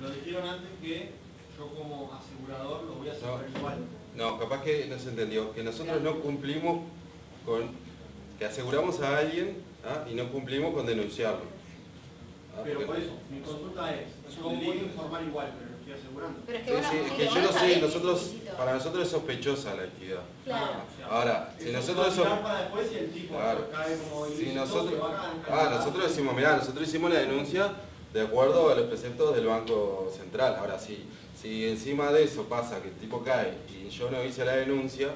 lo dijeron antes que yo como asegurador lo voy a asegurar igual. No, capaz que no se entendió, que nosotros no cumplimos con, que aseguramos a alguien ¿ah? y no cumplimos con denunciarlo. ¿Ah? Pero por eso, mi consulta es, es un ¿Cómo delito puedo? informar igual, pero lo estoy asegurando. Pero es que, bueno, es que yo no sé, nosotros, para nosotros es sospechosa la actividad. Claro. Ah, Ahora, si eso nosotros a para después si el tipo Claro. cae como Si ilícito, nosotros, a ah, nosotros decimos, mirá, nosotros hicimos la denuncia de acuerdo a los preceptos del Banco Central. Ahora, si, si encima de eso pasa que el tipo cae y yo no hice la denuncia,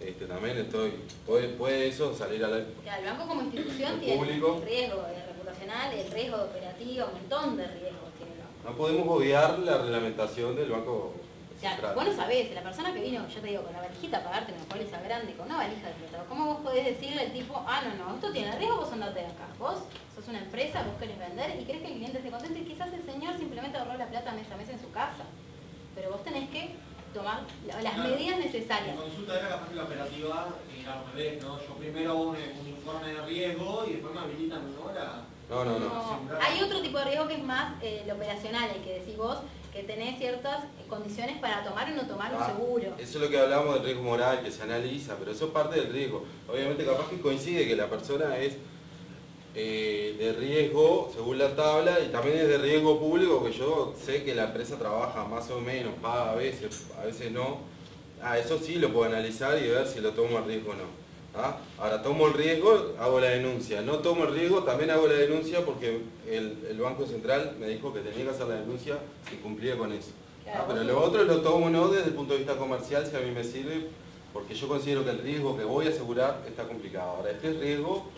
este, también estoy, puede, puede eso salir a la... Claro, el banco como institución tiene público. el riesgo reputacional, el riesgo operativo, un montón de riesgos tiene el banco. No podemos obviar la reglamentación del Banco Claro, vos no sabés, la persona que vino, yo te digo, con la valijita a pagarte una póliza grande, con una valija de plata, ¿cómo vos podés decirle al tipo, ah, no, no, esto tiene riesgo, vos andate de acá? Vos sos una empresa, vos querés vender y querés que el cliente esté contento y quizás el señor simplemente ahorró la plata mes a mes en su casa. Pero vos tenés que tomar la- las Claro. medidas necesarias. Mi consulta era capaz que la operativa era al revés, ¿no? Yo primero hago un, un informe de riesgo y después me habilitan ¿no? la... No, no, no. No, hay otro tipo de riesgo que es más eh, lo operacional, el que decís vos, que tenés ciertas condiciones para tomar o no tomar un Ah, seguro. Eso es lo que hablamos del riesgo moral, que se analiza, pero eso es parte del riesgo. Obviamente capaz que coincide que la persona es eh, de riesgo según la tabla y también es de riesgo público, que yo sé que la empresa trabaja más o menos, paga a veces, a veces no. Ah, eso sí lo puedo analizar y ver si lo tomo el riesgo o no. ¿Ah? Ahora tomo el riesgo, hago la denuncia. No tomo el riesgo, también hago la denuncia porque el, el Banco Central me dijo que tenía que hacer la denuncia si cumplía con eso. Claro, Ah, pero lo otro lo tomo no desde el punto de vista comercial, si a mí me sirve, porque yo considero que el riesgo que voy a asegurar está complicado. Ahora, este es riesgo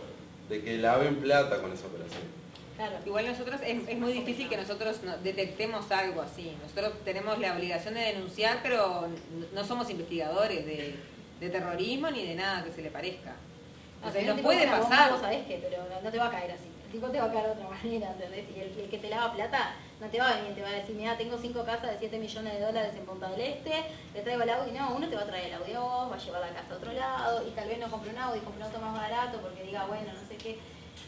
de que laven plata con esa operación. Claro. Igual nosotros, es, es muy difícil que nosotros no- detectemos algo así. Nosotros tenemos la obligación de denunciar, pero no somos investigadores de, de terrorismo ni de nada que se le parezca. O sea, te puede bomba, pasar. Vos sabés que, pero no, no te va a caer así. El tipo te va a caer de otra manera, ¿entendés? Y el, el que te lava plata no te va a venir, te va a decir, mira, tengo cinco casas de 7 millones de dólares en Punta del Este, le traigo el Audi. No, uno te va a traer el Audi a vos, va a llevar la casa a otro lado, y tal vez no compre un Audi, compre un auto más barato porque diga, bueno, no sé qué.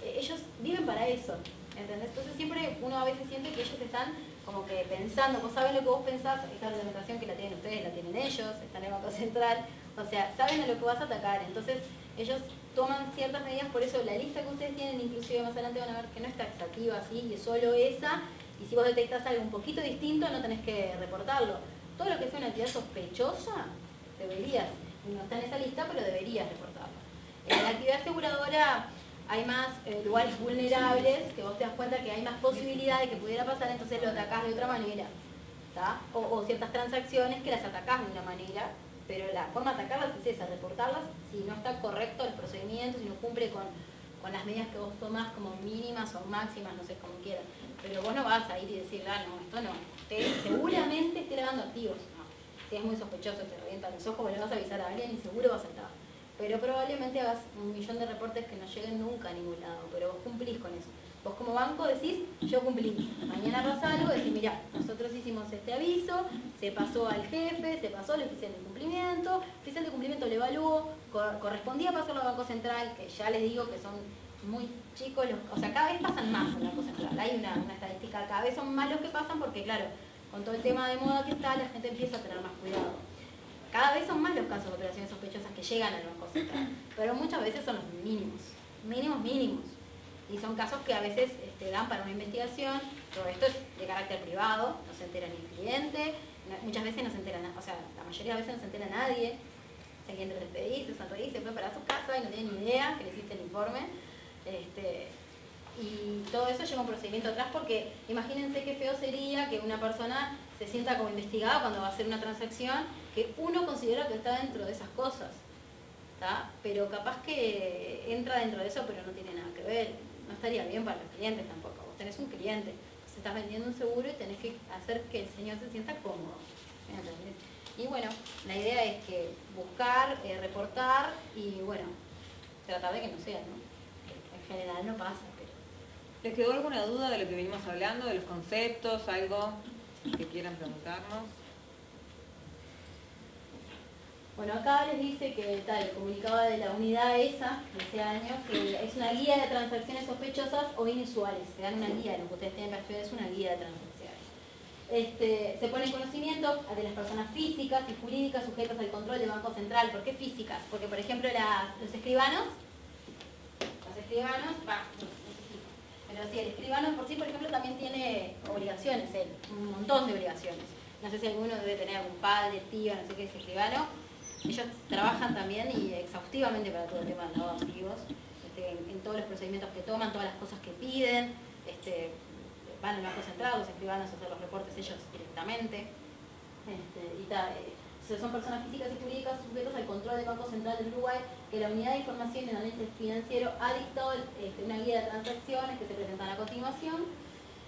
Eh, ellos viven para eso, ¿entendés? Entonces siempre uno a veces siente que ellos están como que pensando, vos saben lo que vos pensás, esta reglamentación que la tienen ustedes, la tienen ellos, está en el Banco Central, o sea, saben a lo que vas a atacar, entonces ellos toman ciertas medidas, por eso la lista que ustedes tienen, inclusive más adelante van a ver que no es taxativa así, es solo esa, y si vos detectás algo un poquito distinto, no tenés que reportarlo. Todo lo que sea una actividad sospechosa, deberías, no está en esa lista, pero deberías reportarlo. En la actividad aseguradora hay más eh, lugares vulnerables, que vos te das cuenta que hay más posibilidad de que pudiera pasar, entonces lo atacás de otra manera. O, o ciertas transacciones que las atacás de una manera, pero la forma de atacarlas es esa, reportarlas si no está correcto el procedimiento, si no cumple con, con las medidas que vos tomás como mínimas o máximas, no sé, como quieras. Pero vos no vas a ir y decir, ah, no, esto no, usted seguramente esté lavando activos. No. Si es muy sospechoso, te revientan los ojos, le vas a avisar a alguien y seguro vas a estar. Pero probablemente hagas un millón de reportes que no lleguen nunca a ningún lado, pero vos cumplís con eso. Vos como banco decís, yo cumplí. Mañana pasa algo, decís, mira, nosotros hicimos este aviso, se pasó al jefe, se pasó al oficial de cumplimiento, el oficial de cumplimiento le evaluó, cor- correspondía pasarlo al Banco Central, que ya les digo que son muy chicos, o sea, cada vez pasan más en el Banco Central. Hay una, una estadística, cada vez son más los que pasan porque, claro, con todo el tema de moda que está, la gente empieza a tener más cuidado. Cada vez son más los casos de operaciones sospechosas que llegan al Banco Central, pero muchas veces son los mínimos, mínimos, mínimos. Y son casos que a veces este, dan para una investigación, todo esto es de carácter privado, no se entera ni el cliente, muchas veces no se entera, o sea, la mayoría de veces no se entera nadie. Si alguien te despedís, te sonreís, se fue para su casa y no tiene ni idea que le hiciste el informe. Este, y todo eso lleva un procedimiento atrás porque imagínense qué feo sería que una persona se sienta como investigada cuando va a hacer una transacción que uno considera que está dentro de esas cosas. ¿tá? Pero capaz que entra dentro de eso pero no tiene nada que ver. Estaría bien para los clientes tampoco. Vos tenés un cliente, se estás vendiendo un seguro y tenés que hacer que el señor se sienta cómodo. Y bueno, la idea es que buscar, eh, reportar y bueno, tratar de que no sea, ¿no? En general no pasa, pero... ¿Les quedó alguna duda de lo que venimos hablando, de los conceptos, algo que quieran preguntarnos? Bueno, acá les dice que tal, el comunicado de la unidad esa, de ese año, que es una guía de transacciones sospechosas o inusuales. Se dan una guía, lo que ustedes tienen que hacer es una guía de transacciones. Este, se pone en conocimiento de las personas físicas y jurídicas sujetas al control del Banco Central. ¿Por qué físicas? Porque, por ejemplo, los escribanos, los escribanos, va, pero sí, el escribano por sí, por ejemplo, también tiene obligaciones, un montón de obligaciones. No sé si alguno debe tener algún padre, tío, no sé qué es escribano. Ellos trabajan también y exhaustivamente para todo el tema de lavado de activos, este, en, todos los procedimientos que toman, todas las cosas que piden, este, van al Banco Central, los escribanos a hacer los reportes ellos directamente. Este, y eh, so- son personas físicas y jurídicas sujetas al control del Banco Central del Uruguay, que la Unidad de Información y Análisis Financiero ha dictado una guía de transacciones que se presentan a continuación,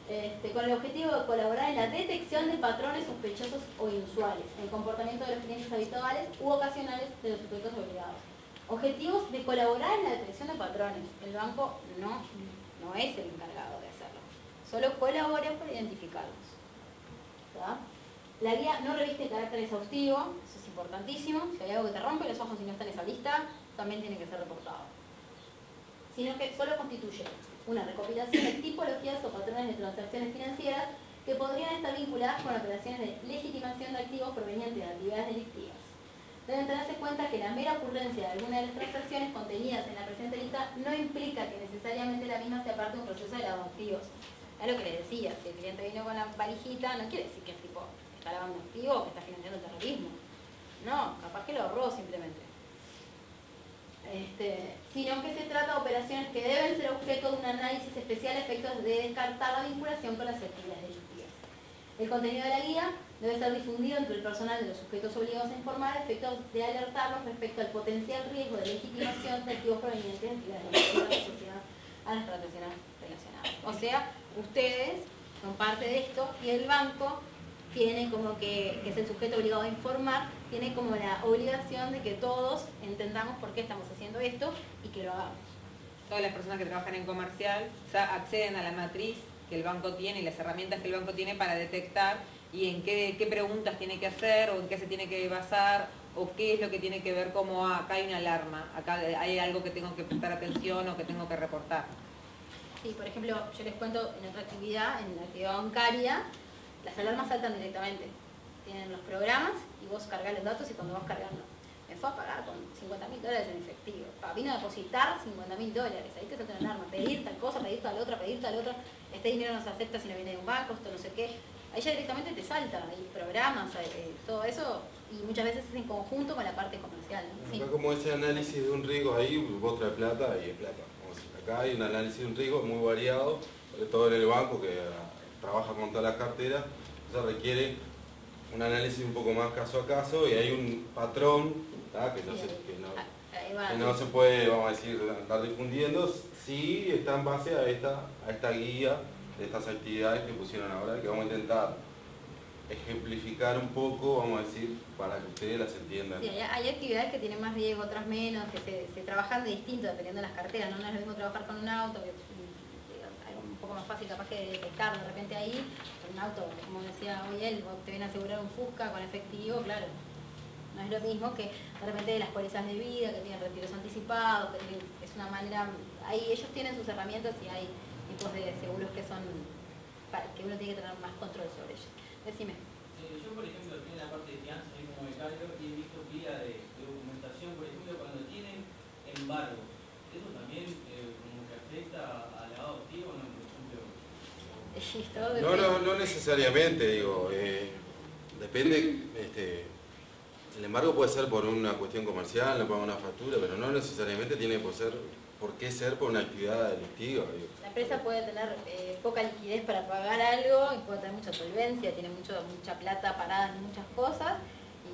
este, con el objetivo de colaborar en la detección de patrones sospechosos o inusuales, en el comportamiento de los clientes habituales u ocasionales de los sujetos obligados. Objetivos de colaborar en la detección de patrones. El banco no, no es el encargado de hacerlo, solo colabora para identificarlos. La guía no reviste carácter exhaustivo, eso es importantísimo. Si hay algo que te rompe los ojos y no está en esa lista, también tiene que ser reportado. Sino que solo constituye una recopilación de tipologías o patrones de transacciones financieras que podrían estar vinculadas con operaciones de legitimación de activos provenientes de actividades delictivas. Deben tenerse cuenta que la mera ocurrencia de alguna de las transacciones contenidas en la presente lista no implica que necesariamente la misma sea parte de un proceso de lavado de activos. Es lo que les decía, si el cliente vino con la valijita, no quiere decir que el tipo está lavando activos o que está financiando el terrorismo. No, capaz que lo ahorró simplemente. Este, sino que se trata de operaciones que deben ser objeto de un análisis especial a efectos de descartar la vinculación con las actividades delictivas. El contenido de la guía debe ser difundido entre el personal de los sujetos obligados a informar a efectos de alertarlos respecto al potencial riesgo de legitimación de activos provenientes de actividades delictivas a las transacciones relacionadas. O sea, ustedes son parte de esto y el banco tiene como que, que es el sujeto obligado a informar, tiene como la obligación de que todos entendamos por qué estamos haciendo esto y que lo hagamos. Todas las personas que trabajan en comercial sa- acceden a la matriz que el banco tiene y las herramientas que el banco tiene para detectar y en qué, qué preguntas tiene que hacer o en qué se tiene que basar o qué es lo que tiene que ver como ah, acá hay una alarma, acá hay algo que tengo que prestar atención o que tengo que reportar. Sí, por ejemplo, yo les cuento en otra actividad, en la actividad bancaria, las alarmas saltan directamente. Tienen los programas y vos cargás los datos y cuando vas cargando. Me fue a pagar con 50 mil dólares en efectivo. Pa, vino a depositar 50 mil dólares. Ahí te salta una alarma. Pedir tal cosa, pedir tal otra, pedir tal otra. Este dinero no se acepta si no viene de un banco, esto no sé qué. Ahí ya directamente te salta. Hay programas, hay, eh, todo eso. Y muchas veces es en conjunto con la parte comercial. ¿no? Sí. Acá como ese análisis de un riesgo ahí, vos traes plata y es plata. Acá hay un análisis de un riesgo muy variado, sobre todo en el banco que trabaja con todas las carteras, eso requiere un análisis un poco más caso a caso y hay un patrón que, no se, ahí- que no- ahí va, que no sí. se puede, vamos a decir, andar difundiendo, sí está en base a esta, a esta guía de estas actividades que pusieron ahora, que vamos a intentar ejemplificar un poco, vamos a decir, para que ustedes las entiendan. Sí, hay, hay actividades que tienen más riesgo, otras menos, que se, se trabajan de distinto dependiendo de las carteras. No, no es lo mismo trabajar con un auto, que mm, algo un poco más fácil capaz que de detectar de repente ahí, un auto, como decía hoy él, te viene a asegurar un Fusca con efectivo, claro. No es lo mismo que de repente las pólizas de vida, que tienen retiros anticipados, que es una manera, ahí ellos tienen sus herramientas y hay tipos de seguros que son, para, que uno tiene que tener más control sobre ellos. Decime. Yo, por ejemplo, en la parte de fianza y como becario he visto de, de documentación, por ejemplo, cuando tienen embargo. ¿Eso también eh, como que afecta al lavado de activos, no? Por ejemplo, Y todo No, no, no necesariamente, digo, eh, depende, este, el embargo puede ser por una cuestión comercial, no paga una factura, pero no necesariamente tiene por, ser, por qué ser por una actividad delictiva. digo. La empresa puede tener eh, poca liquidez para pagar algo y puede tener mucha solvencia, tiene mucho, mucha plata parada en muchas cosas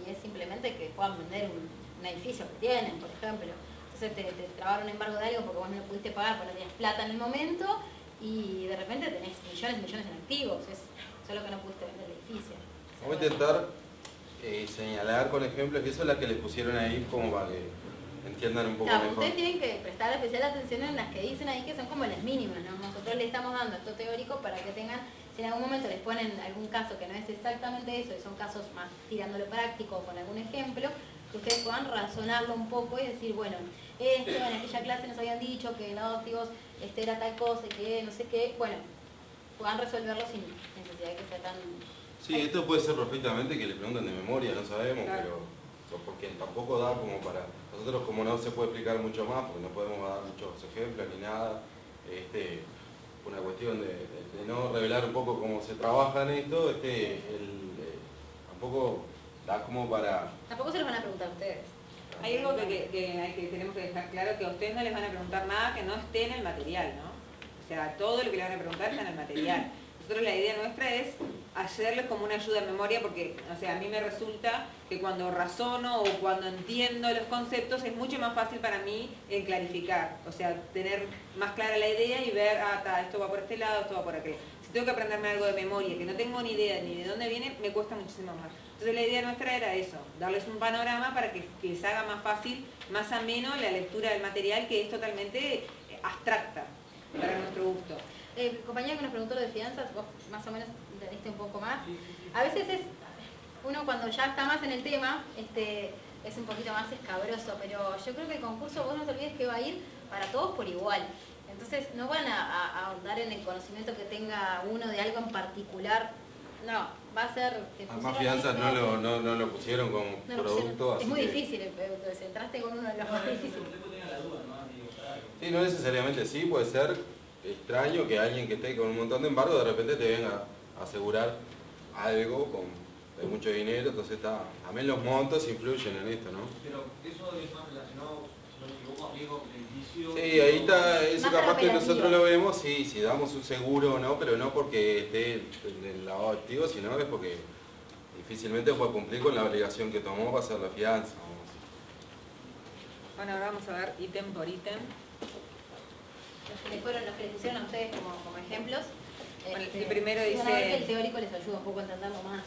y es simplemente que puedan vender un, un edificio que tienen, por ejemplo. Entonces te, te trabaron embargo de algo porque vos no lo pudiste pagar porque no tenías plata en el momento y de repente tenés millones y millones en activos, es solo que no pudiste vender el edificio. Vamos a intentar eh, señalar con ejemplos, que eso es la que les pusieron ahí como para que entiendan un poco Claro, mejor. ustedes tienen que prestar especial atención en las que dicen ahí que son como las mínimas, ¿no? Nosotros les estamos dando esto teórico para que tengan, si en algún momento les ponen algún caso que no es exactamente eso, y son casos más tirándolo práctico con algún ejemplo, que ustedes puedan razonarlo un poco y decir, bueno, esto en aquella clase nos habían dicho que el adoptivos este era tal cosa y que no sé qué, bueno, puedan resolverlo sin necesidad de que sea tan Sí, esto puede ser perfectamente que le pregunten de memoria, no sabemos, Claro. pero porque tampoco da como para... Nosotros como no se puede explicar mucho más, porque no podemos dar muchos ejemplos ni nada, este, una cuestión de, de- de no revelar un poco cómo se trabaja en esto, este, el, eh, tampoco da como para... Tampoco se los van a preguntar a ustedes. Hay algo que, tenemos que dejar claro, que a ustedes no les van a preguntar nada que no esté en el material, ¿no? O sea, todo lo que le van a preguntar está en el material. Nosotros la idea nuestra es hacerles como una ayuda en memoria porque, o sea, a mí me resulta que cuando razono o cuando entiendo los conceptos es mucho más fácil para mí el clarificar, o sea, tener más clara la idea y ver, ah, ta, esto va por este lado, esto va por aquel. Si tengo que aprenderme algo de memoria que no tengo ni idea ni de dónde viene, me cuesta muchísimo más. Entonces la idea nuestra era eso, darles un panorama para que, que les haga más fácil, más ameno la lectura del material que es totalmente abstracta para nuestro gusto. Eh, el compañero que nos preguntó lo de fianzas, vos más o menos entendiste un poco más. A veces es, uno cuando ya está más en el tema, este, es un poquito más escabroso, pero yo creo que el concurso, vos no te olvides que va a ir para todos por igual. Entonces no van a, a- a ahondar en el conocimiento que tenga uno de algo en particular. No, va a ser... que Además fianzas no lo, no, no lo pusieron como no lo producto, pusieron. así Es muy que- difícil, el producto, si entraste con uno de los más difíciles. Sí, no necesariamente sí, puede ser extraño que alguien que esté con un montón de embargo de repente te venga a asegurar algo con de mucho dinero, entonces está, también los montos influyen en esto, ¿no? Pero eso es más relacionado, si no me equivoco, riesgo crediticio. Sí, ahí está, eso capaz que nosotros lo vemos, sí, si damos un seguro o no, pero no porque esté en el lavado activo, sino es porque difícilmente puede cumplir con la obligación que tomó para hacer la fianza. Bueno, ahora vamos a ver ítem por ítem. Los que le fueron, los que le pusieron a ustedes como, como ejemplos. Bueno, este, el primero dice- el teórico les ayuda un poco a entenderlo más.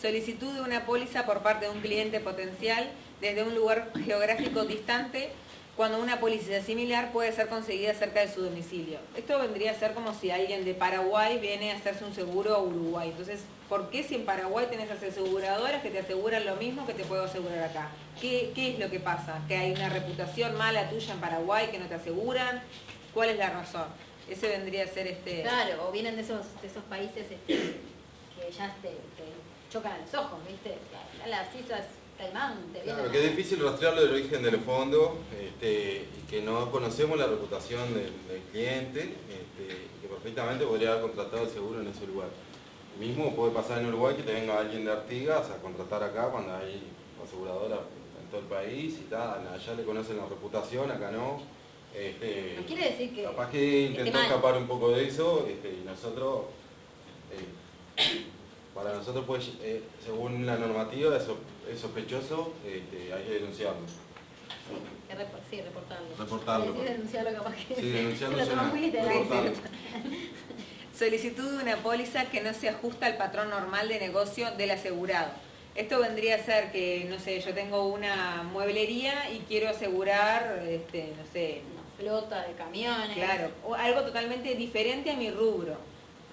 Solicitud de una póliza por parte de un cliente potencial desde un lugar geográfico distante cuando una póliza similar puede ser conseguida cerca de su domicilio. Esto vendría a ser como si alguien de Paraguay viene a hacerse un seguro a Uruguay. Entonces, ¿por qué si en Paraguay tenés aseguradoras que te aseguran lo mismo que te puedo asegurar acá? ¿Qué, es lo que pasa? ¿Que hay una reputación mala tuya en Paraguay que no te aseguran? ¿Cuál es la razón? Ese vendría a ser este... Claro, o vienen de esos, de esos países este, que ya te, te chocan los ojos, ¿viste? Las islas Caimán te vienen Claro, que es difícil rastrearlo del origen del fondo este, y que no conocemos la reputación del, del cliente este, y que perfectamente podría haber contratado el seguro en ese lugar. Mismo puede pasar en Uruguay que te venga alguien de Artigas a contratar acá cuando hay aseguradora en todo el país y tal, allá le conocen la reputación, acá no. Este, No quiere decir que... Capaz que intentó escapar un poco de eso este, y nosotros, eh, para nosotros, pues, eh, según la normativa, eso es sospechoso, este, hay que denunciarlo. Sí, reportarlo. Reportarlo, Sí, denunciarlo capaz que Sí, denunciarlo se lo suena- toman muy literal. reportarlo. Solicitud de una póliza que no se ajusta al patrón normal de negocio del asegurado. Esto vendría a ser que, no sé, yo tengo una mueblería y quiero asegurar, este, no sé, Una flota de camiones. claro, o algo totalmente diferente a mi rubro,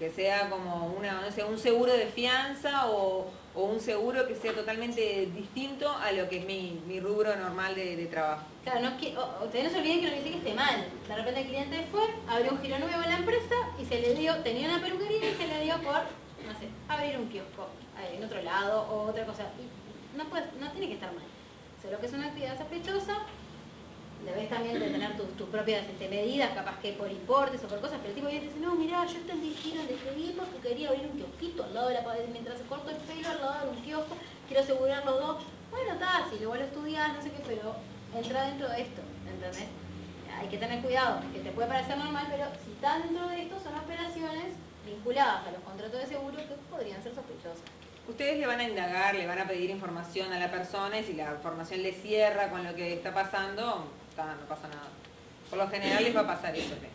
que sea como una, no sé, un seguro de fianza o, un seguro que sea totalmente distinto a lo que es mi, rubro normal de, trabajo. Claro, no, que- ustedes no se olviden que no quiere decir que esté mal. De repente el cliente fue, abrió un giro nuevo en la empresa y se le dio, tenía una peluquería y se le dio por, no sé, abrir un kiosco eh, en otro lado o otra cosa. No, puede, no tiene que estar mal. Solo que es una actividad sospechosa, debes también de tener tus, tus propias este, medidas, capaz que por importes o por cosas, pero el tipo viene y dice, no, mirá, yo este giro le escribí porque quería abrir un kiosquito al lado de la pared, mientras se corto el pelo al lado de un kiosco, quiero asegurar los dos. Bueno, está, si luego lo estudias, no sé qué, pero entra dentro de esto, ¿entendés? Hay que tener cuidado, que te puede parecer normal, pero si está dentro de esto, son operaciones vinculadas a los contratos de seguro que podrían ser sospechosas. Ustedes le van a indagar, le van a pedir información a la persona y si la información le cierra con lo que está pasando, está, no pasa nada. Por lo general les va a pasar eso. ¿ve?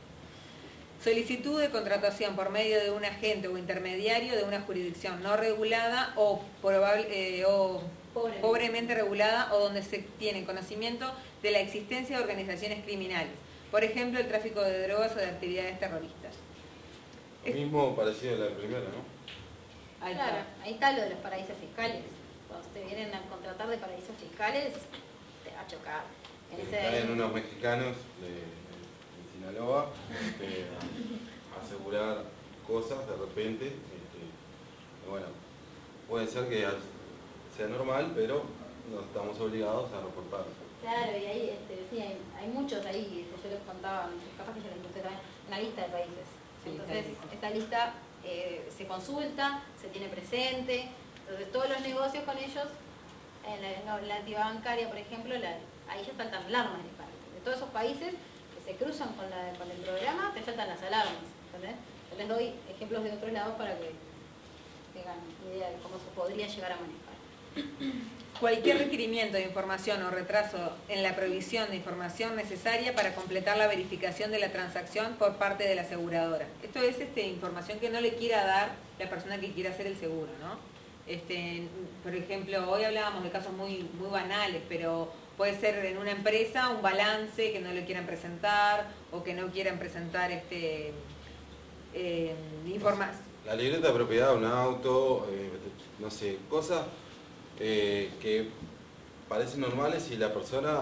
Solicitud de contratación por medio de un agente o intermediario de una jurisdicción no regulada o, probable, eh, o Pobre. pobremente regulada o donde se tiene conocimiento de la existencia de organizaciones criminales. Por ejemplo, el tráfico de drogas o de actividades terroristas. Lo mismo parecido a la primera, ¿no? Ahí está. claro, ahí está lo de los paraísos fiscales. Cuando te vienen a contratar de paraísos fiscales, te va a chocar. En ese- Caen unos mexicanos de, de Sinaloa este, a asegurar cosas de repente. este, bueno, puede ser que sea normal, pero no estamos obligados a reportar. Claro, y ahí, este, sí, hay, hay muchos ahí, este, yo les contaba, capaz que yo les conté también, una lista de países. Sí, Entonces, esta lista eh, se consulta, se tiene presente, entonces todos los negocios con ellos, en la, no, la entidad bancaria, por ejemplo, la- ahí ya saltan alarmas de paro. De todos esos países que se cruzan con, el programa, te saltan las alarmas. ¿entendés? Yo les doy ejemplos de otros lados para que tengan idea de cómo se podría llegar a manejar. Cualquier requerimiento de información o retraso en la provisión de información necesaria para completar la verificación de la transacción por parte de la aseguradora. Esto es este, información que no le quiera dar la persona que quiera hacer el seguro, ¿no? Este, por ejemplo, hoy hablábamos de casos muy banales, pero puede ser en una empresa un balance que no le quieran presentar o que no quieran presentar este, eh, información. La libreta de propiedad de un auto, eh, no sé, cosas eh, que parecen normales y la persona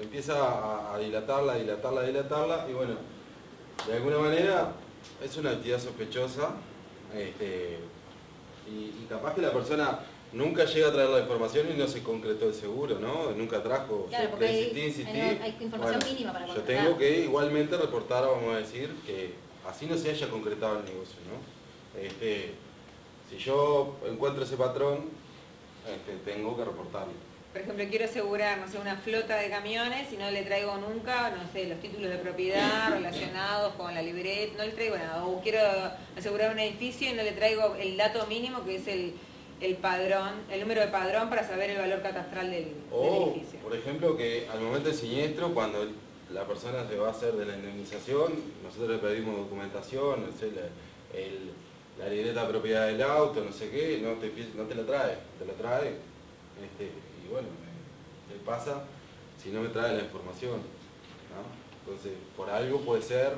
empieza a, dilatarla, dilatarla, dilatarla y bueno, de alguna manera es una actividad sospechosa este, y capaz que la persona nunca llega a traer la información y no se concretó el seguro, ¿no? Nunca trajo. Claro, Yo porque hay- insistí, insistí. hay- hay información mínima para Yo tengo que igualmente reportar, vamos a decir, que así no se haya concretado el negocio, ¿no? Este, si yo encuentro ese patrón, este, tengo que reportarlo. Por ejemplo, quiero asegurar, no sé, una flota de camiones y no le traigo nunca, no sé, los títulos de propiedad relacionados con la libreta, no le traigo nada. O quiero asegurar un edificio y no le traigo el dato mínimo que es el, el padrón, el número de padrón para saber el valor catastral del, edificio. por ejemplo, que al momento del siniestro, cuando la persona se va a hacer de la indemnización, nosotros le pedimos documentación, no sé, la, el- la libreta de propiedad del auto, no sé qué, no te, pi- no te la trae, te la trae, este, y bueno, me- pasa si no me trae la información, ¿no? Entonces, por algo puede ser,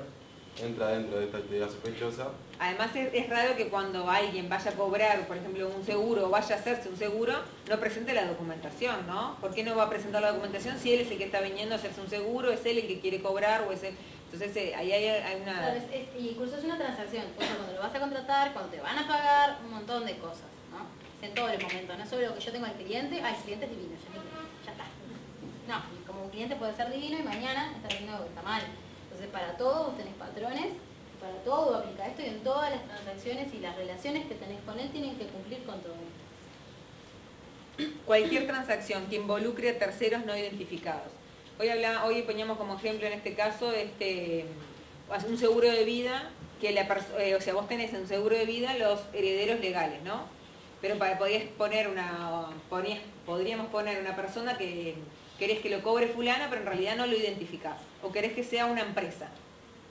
entra dentro de esta actividad sospechosa, Además es, es raro que cuando alguien vaya a cobrar, por ejemplo, un seguro o vaya a hacerse un seguro, no presente la documentación, ¿no? ¿Por qué no va a presentar la documentación si él es el que está viniendo a hacerse un seguro, es él el que quiere cobrar o es él? Entonces eh, ahí hay, una... Y incluso es una transacción, o cuando lo vas a contratar, cuando te van a pagar, un montón de cosas, ¿no? Es en todos los momentos, no solo lo que yo tengo al cliente, el cliente es divino, ya, está. No, como un cliente puede ser divino y mañana está que está mal. Entonces, para todo vos tenés patrones, para todo aplica esto y en todas las transacciones y las relaciones que tenés con él tienen que cumplir con todo esto. cualquier transacción que involucre a terceros no identificados. Hoy, habla, hoy poníamos como ejemplo en este caso este, un seguro de vida, que la eh, o sea, vos tenés en seguro de vida los herederos legales, ¿no? Pero para, podías poner una, ponías- podríamos poner una persona que querés que lo cobre fulana, pero en realidad no lo identificás, o querés que sea una empresa.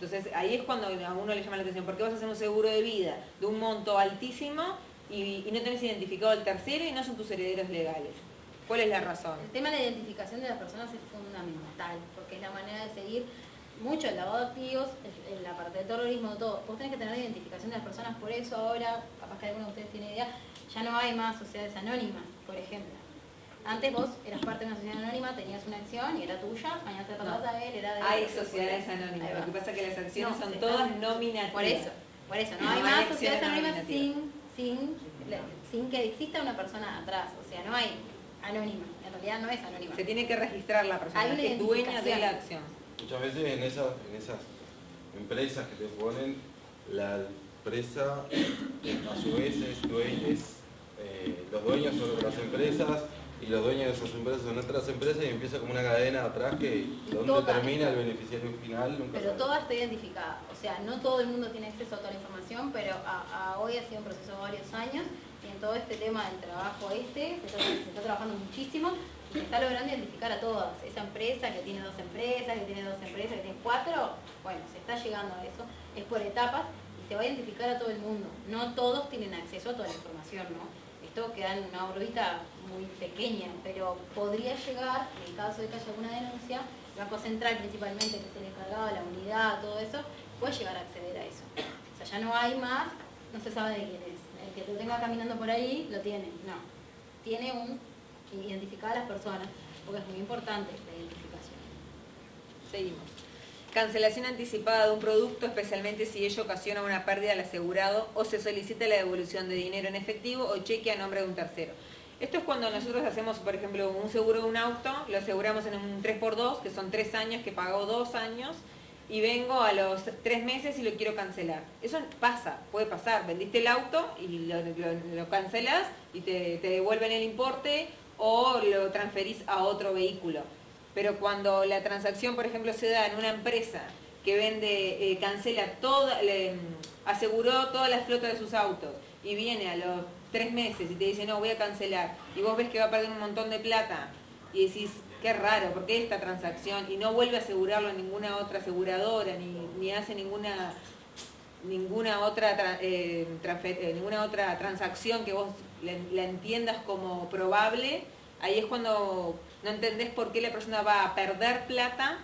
Entonces ahí es cuando a uno le llama la atención, ¿por qué vas a hacer un seguro de vida de un monto altísimo y, no tenés identificado el tercero y no son tus herederos legales? ¿Cuál es la razón? El tema de la identificación de las personas es fundamental, porque es la manera de seguir mucho el lavado de activos, el- la parte del terrorismo, todo. Vos tenés que tener la identificación de las personas, por eso ahora, capaz que alguno de ustedes tiene idea, ya no hay más sociedades anónimas, por ejemplo. Antes vos eras parte de una sociedad anónima, tenías una acción y era tuya, mañana se la pasabas a él, era de Hay sociedades anónimas, lo que pasa es que las acciones No, son todas están- nominativas. Por eso, por eso, no, No hay hay más sociedades anónimas sin, sin, sin que exista una persona atrás, o sea, no hay anónima, en realidad no es anónima. Se tiene que registrar la persona Hay una que es dueña de la acción. Muchas veces en esas, en esas empresas que te ponen, la empresa a su vez es dueña, es, eh, los dueños son otras empresas y los dueños de esas empresas son otras empresas y empieza como una cadena atrás que donde termina el beneficiario final nunca Pero sabes. toda está identificada, o sea, no todo el mundo tiene acceso a toda la información, pero a, a hoy ha sido un proceso de varios años y en todo este tema del trabajo este se está, se está trabajando muchísimo y se está logrando identificar a todas. Esa empresa que tiene dos empresas, que tiene dos empresas, que tiene cuatro, bueno, se está llegando a eso, es por etapas y se va a identificar a todo el mundo. No todos tienen acceso a toda la información, ¿no? Esto queda en una órbita muy pequeña, pero podría llegar, en el caso de que haya alguna denuncia, el Banco Central principalmente, que es el encargado de la unidad, todo eso, puede llegar a acceder a eso. O sea, ya no hay más, no se sabe de quién es. El que lo tenga caminando por ahí, lo tiene. No. Tiene un identificar a las personas, porque es muy importante la identificación. Seguimos. Cancelación anticipada de un producto, especialmente si ello ocasiona una pérdida al asegurado o se solicita la devolución de dinero en efectivo o cheque a nombre de un tercero. Esto es cuando nosotros hacemos, por ejemplo, un seguro de un auto, lo aseguramos en un 3x2, que son 3 años, que pagó 2 años, y vengo a los 3 meses y lo quiero cancelar. Eso pasa, puede pasar. Vendiste el auto y lo, lo- cancelas y te devuelven el importe o lo transferís a otro vehículo. Pero cuando la transacción, por ejemplo, se da en una empresa que vende, eh, cancela toda, mm, aseguró toda la flota de sus autos y viene a los tres meses y te dice, no, voy a cancelar, y vos ves que va a perder un montón de plata, y decís, qué raro, ¿por qué esta transacción? Y no vuelve a asegurarlo en ninguna otra aseguradora, ni, ni hace ninguna ninguna otra tra- eh, eh, ninguna otra transacción que vos la entiendas como probable, ahí es cuando no entendés por qué la persona va a perder plata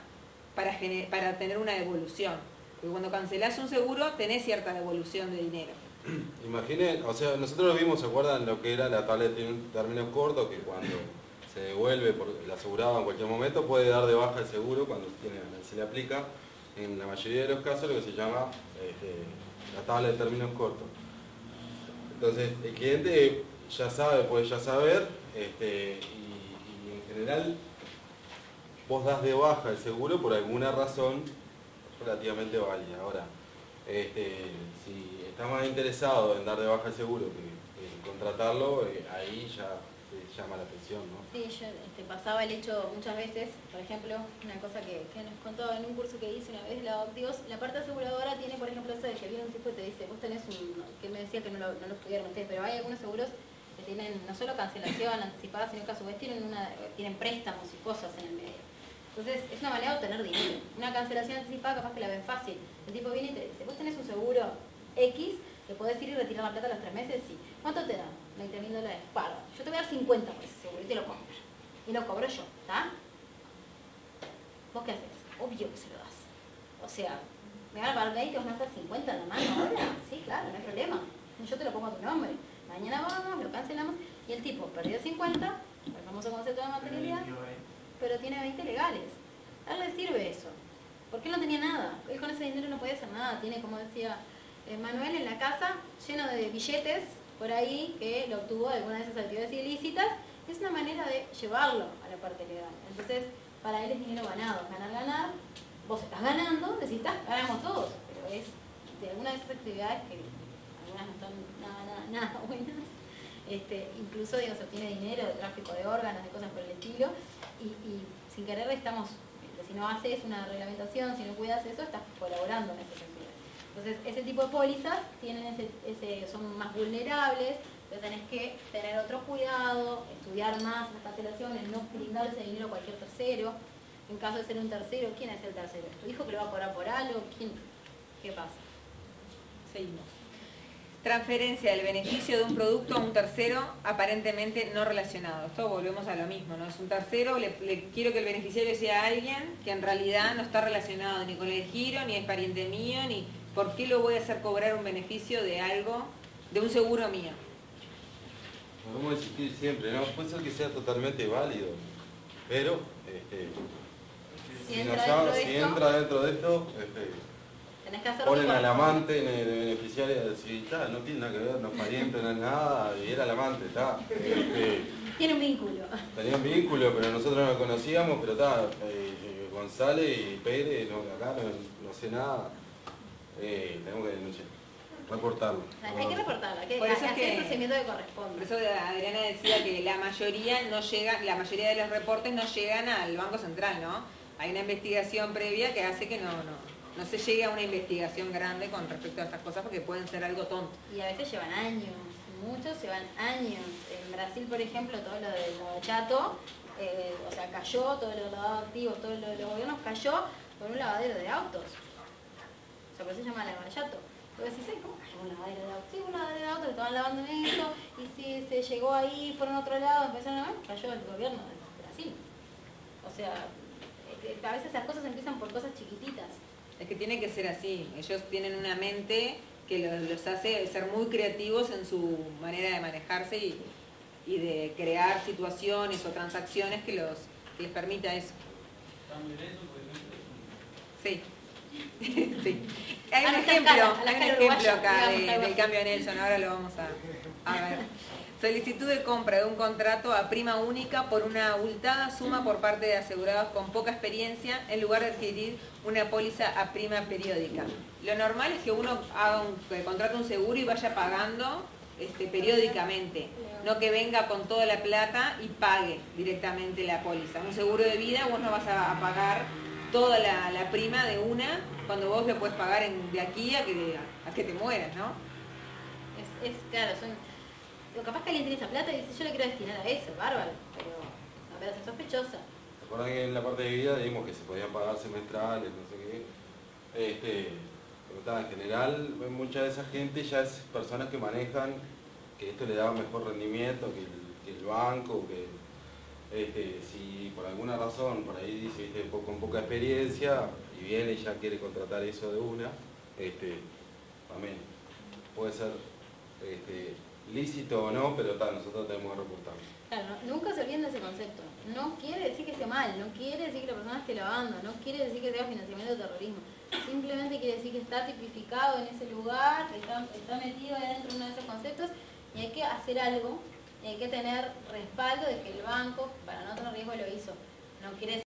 para, para tener una devolución. Porque cuando cancelás un seguro tenés cierta devolución de dinero. Imaginen, o sea, nosotros vimos, ¿se acuerdan lo que era la tabla de términos cortos? Que cuando se devuelve por el asegurado en cualquier momento puede dar de baja el seguro cuando se le aplica, en la mayoría de los casos, lo que se llama este, la tabla de términos cortos. Entonces, el cliente ya sabe, puede ya saber, este, general vos das de baja el seguro por alguna razón relativamente válida. Ahora, este, si está más interesado en dar de baja el seguro que, en contratarlo, eh, ahí ya se llama la atención, ¿no? Sí, yo este, pasaba el hecho muchas veces, por ejemplo, una cosa que, nos contó en un curso que hice una vez la Adoptivos, la parte aseguradora tiene, por ejemplo, eso de que viene un tipo y te dice, vos tenés un, que me decía que no lo, estudiaron ustedes, pero hay algunos seguros tienen no solo cancelación anticipada, sino que a su vez tienen, una, tienen préstamos y cosas en el medio. Entonces, es una manera de obtener dinero. Una cancelación anticipada capaz que la ven fácil. El tipo viene y te dice, vos tenés un seguro X, que podés ir y retirar la plata a los tres meses, sí. ¿Cuánto te dan? 20 mil dólares. Bárbaro. Yo te voy a dar 50 por ese seguro y te lo compro. Y lo cobro yo, ¿está? ¿Vos qué haces? Obvio que se lo das. O sea, me van a pagar 20 y vos me haces 50 en la mano ahora. Sí, claro, no hay problema. Yo te lo pongo a tu nombre. Mañana vamos, lo cancelamos. Y el tipo perdió 50, el famoso concepto de materialidad, pero tiene 20 legales. A él le sirve eso. Porque él no tenía nada. Él con ese dinero no podía hacer nada. Tiene, como decía eh, Manuel, en la casa lleno de billetes por ahí que lo obtuvo de alguna de esas actividades ilícitas. Es una manera de llevarlo a la parte legal. Entonces, para él es dinero ganado. Ganar, ganar. Vos estás ganando, decís, "Está, ganamos todos. Pero es de alguna de esas actividades que no están nada, nada, nada buenas. Este, incluso digo, se obtiene dinero de tráfico de órganos, de cosas por el estilo, y, sin querer estamos, este, si no haces una reglamentación, si no cuidas eso, estás colaborando en esas actividades. Entonces, ese tipo de pólizas tienen ese, ese- son más vulnerables, pero tenés que tener otro cuidado, estudiar más las cancelaciones, no brindar ese dinero a cualquier tercero. En caso de ser un tercero, ¿quién es el tercero? ¿Tu hijo que lo va a cobrar por algo? ¿Quién? ¿Qué pasa? Seguimos. Transferencia del beneficio de un producto a un tercero aparentemente no relacionado. Esto volvemos a lo mismo, ¿no? Es un tercero, le, le quiero que el beneficiario sea alguien que en realidad no está relacionado ni con el giro, ni es pariente mío, ni por qué lo voy a hacer cobrar un beneficio de algo, de un seguro mío. Vamos a insistir siempre, ¿no? Puede ser que sea totalmente válido, pero este, Si dentro entra dentro de esto, este, Tenés que hacer ponen al amante en el beneficiario y decir, está, no tiene nada que ver, no es pariente, no es nada, y era el amante, está. Este, Tiene un vínculo. tenía un vínculo, pero nosotros no lo conocíamos, pero está, eh, eh, González y Pérez, no, acá no, no sé nada, eh, tenemos que denunciar, reportarlo. Hay que reportarla, hay que Por eso es hacer que- el procedimiento que Por corresponde. eso Adriana decía que la mayoría no llega, la mayoría de los reportes no llegan al Banco Central, ¿no? Hay una investigación previa que hace que no, no, no se llegue a una investigación grande con respecto a estas cosas porque pueden ser algo tonto. Y a veces llevan años, muchos llevan años. En Brasil, por ejemplo, todo lo del chato, eh, o sea, cayó, todo lo de los activos, todo lo de los gobiernos cayó por un lavadero de autos. O sea, por eso se llama lavallato. Entonces decís, "Ay, ¿cómo cayó un lavadero de autos? Sí, un lavadero de autos estaban lavando en eso, y si se llegó ahí, fueron a otro lado, empezaron a ver, cayó el gobierno de Brasil. O sea, a veces las cosas empiezan por cosas chiquititas. Es que tiene que ser así. Ellos tienen una mente que los, los hace ser muy creativos en su manera de manejarse y, y de crear situaciones o transacciones que, los, que les permita eso. Sí. Sí. Hay A un ejemplo, hay un ejemplo acá de- del cambio de Nelson, ahora lo vamos a, a ver. Solicitud de compra de un contrato a prima única por una abultada suma por parte de asegurados con poca experiencia en lugar de adquirir una póliza a prima periódica. Lo normal es que uno haga un, que contrate un seguro y vaya pagando este, periódicamente, no que venga con toda la plata y pague directamente la póliza. Un seguro de vida vos no vas a, pagar toda la, la prima de una cuando vos lo puedes pagar de aquí a que, te mueras, ¿no? Es claro, son. Lo capaz que alguien tiene esa plata y dice, yo la quiero destinar a eso, bárbaro. Pero la verdad es sospechosa. ¿Se acuerdan que en la parte de vida dijimos que se podían pagar semestrales, no sé qué? Este, pero en general, mucha de esa gente ya es personas que manejan que esto le da mejor rendimiento que el, banco, que este, si por alguna razón por ahí dice con poca experiencia y viene y ya quiere contratar eso de una, este, también puede ser este, lícito o no, pero tal, nosotros tenemos que reportarlo. Claro, nunca se olviden de ese concepto. No quiere decir que esté mal, no quiere decir que la persona esté lavando, no quiere decir que sea financiamiento de terrorismo. Simplemente quiere decir que está tipificado en ese lugar, está, está metido ahí dentro de uno de esos conceptos y hay que hacer algo, y hay que tener respaldo de que el banco, para no tener riesgo, lo hizo. No quiere